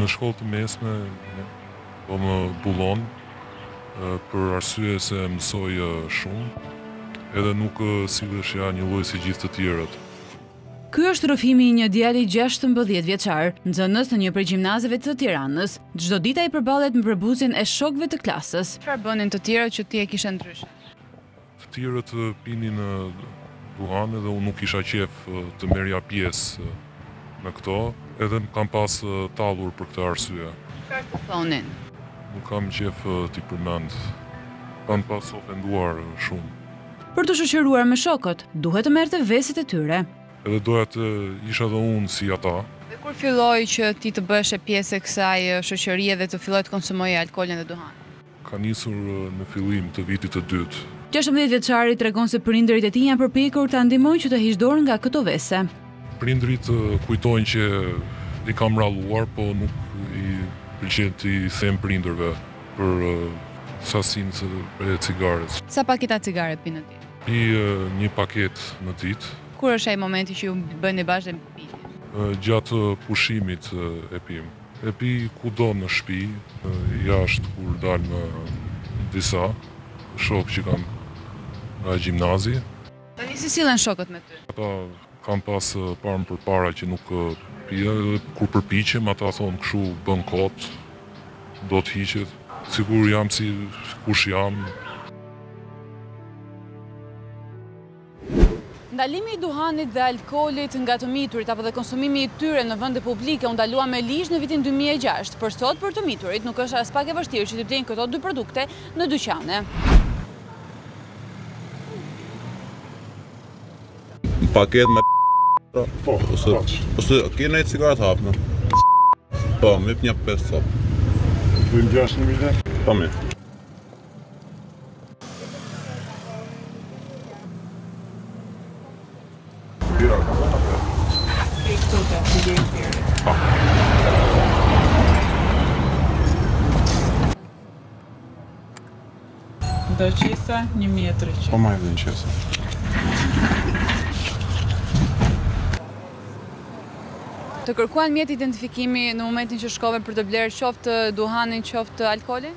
Në shkollë të mesme po më bullon për arsye se mësoj shumë edhe nuk silleshja njëlloj si gjithë të tjerët. Ky është rrëfimi i një djali gjashtëmbëdhjetë vjeçar, nxënës në një prej gjimnazeve të Tiranës. Çdo ditë ai përballet me përbuzjen e shokëve të klasës. Çfarë bënin të tjerët që ti e kishe ndryshe? Të tjerët pinin duhan dhe unë nuk kisha qejf të merrja pjesë në këto, edhe më kam pas tallur për këtë arsye. Çfarë të thonin? Nuk kam qejf t'i përmend. Kanë pas ofenduar shumë. Për t'u shoqëruar me shokët, duhet të merrte veset e tyre. Edhe doja të isha edhe unë si ata. Dhe kur filloi që ti të bëheshe pjesë e kësaj shoqërie dhe të filloje të konsumoje alkoolin dhe duhanin? Ka nisur në fillim të vitit të dytë. Gjashtëmbëdhjetë vjeçari tregon se prindërit e tij janë përpjekur ta ndihmojnë që të heqë dorë nga këto vese. Prindërit kujtojnë që i kam rralluar, po nuk më pëlqen t'i them prindërve për sasinë e cigares. Sa paketa cigare pi në ditë? Pi një paketë në ditë. Kur është ai momenti që ju bëni bashkë dhe pini? Gjatë pushimit e pimë. E pi kudo në shpi, jashtë kur dal me disa shokë që kam nga gjimnazi. Tani si sillen shokët me ty? Ata më kanë pas parë më përpara që nuk pija dhe kur përpiqem ata thonë kshu bën kot, do të hiqet, sikur jam si kush jam. Ndalimi i duhanit dhe alkoolit nga të miturit apo dhe konsumimi i tyre në vende publike u ndalua me ligj në vitin dy mijë e gjashtë, por sot për të miturit nuk është aspak e vështirë që t'i blejnë këto dy produkte në dyqane. Paketë me pra, po, ose, ose ke një cigaret të hapë, Po, më jep një pesë sot. Dhe një gjashë një milë? Po, më. Do qese një mjetër që Po ma e vënë qese Të kërkuan mjet identifikimi në momentin që shkove për të blerë qoftë duhanin, qoftë alkoolin?